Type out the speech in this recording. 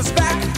us back.